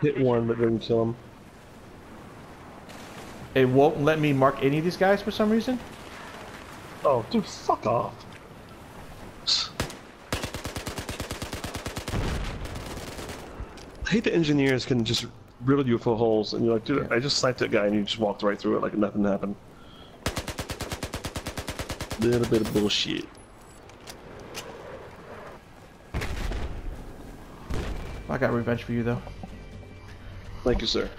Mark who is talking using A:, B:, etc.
A: Hit one, but didn't kill him.
B: It won't let me mark any of these guys for some reason.
A: Oh, dude, fuck off. I hate the engineers can just riddle you full holes, and you're like, dude, I just sniped that guy, and you just walked right through it like nothing happened. Little bit of bullshit.
B: I got revenge for you though.
A: Thank you, sir.